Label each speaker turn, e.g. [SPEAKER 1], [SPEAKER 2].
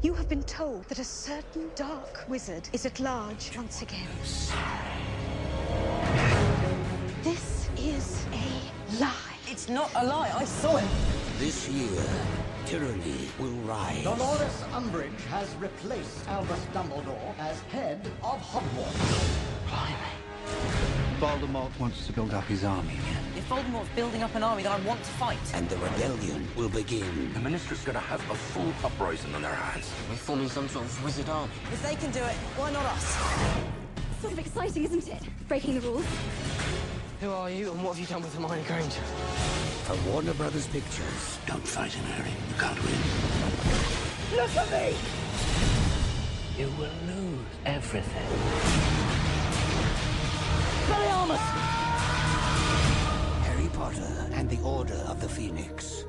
[SPEAKER 1] You have been told that a certain dark wizard is at large once again. This is a lie.
[SPEAKER 2] It's not a lie. I saw it.
[SPEAKER 3] This year, tyranny will rise.
[SPEAKER 4] Dolores Umbridge has replaced Albus Dumbledore as head of Hogwarts.
[SPEAKER 5] Voldemort wants to build up his army again.
[SPEAKER 2] If Voldemort's building up an army, that I want to fight.
[SPEAKER 3] And the rebellion will begin.
[SPEAKER 6] The Ministry's gonna have a full uprising on their hands.
[SPEAKER 7] We're forming some sort of wizard army.
[SPEAKER 2] If they can do it, why not us?
[SPEAKER 8] Sort of exciting, isn't it? Breaking the rules.
[SPEAKER 7] Who are you and what have you done with Hermione Granger?
[SPEAKER 3] For Warner Brothers Pictures.
[SPEAKER 6] Don't fight him, Harry. You can't win.
[SPEAKER 7] Look at me!
[SPEAKER 6] You will lose everything.
[SPEAKER 7] Expelliarmus!
[SPEAKER 3] Harry Potter the Order of the Phoenix.